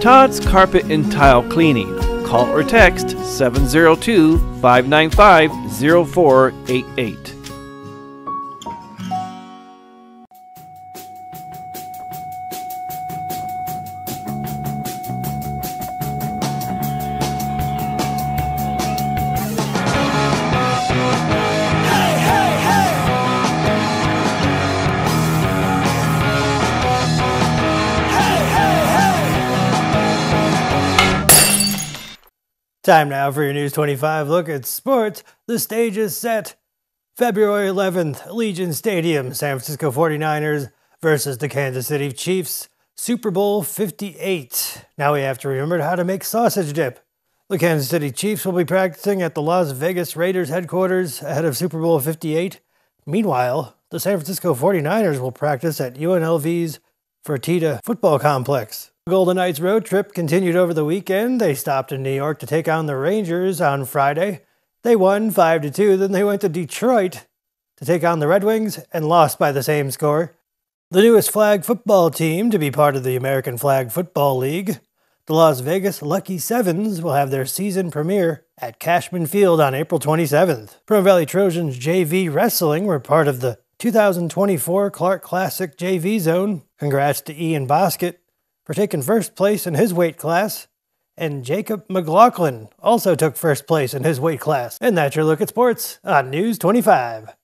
Todd's Carpet and Tile Cleaning. Call or text 702 595 0488. Time now for your News 25 look at sports. The stage is set. February 11th, Allegiant Stadium, San Francisco 49ers versus the Kansas City Chiefs, Super Bowl 58. Now we have to remember how to make sausage dip. The Kansas City Chiefs will be practicing at the Las Vegas Raiders headquarters ahead of Super Bowl 58. Meanwhile, the San Francisco 49ers will practice at UNLV's Fertitta Football Complex. Golden Knights road trip continued over the weekend. They stopped in New York to take on the Rangers on Friday. They won 5 to 2, then they went to Detroit to take on the Red Wings and lost by the same score. The newest flag football team to be part of the American Flag Football League, the Las Vegas Lucky Sevens, will have their season premiere at Cashman Field on April 27th. Pahrump Valley Trojans JV Wrestling were part of the 2024 Clark Classic JV Zone. Congrats to Ian Bosket for taking first place in his weight class, and Jacob McLaughlin also took first place in his weight class. And that's your look at sports on News 25.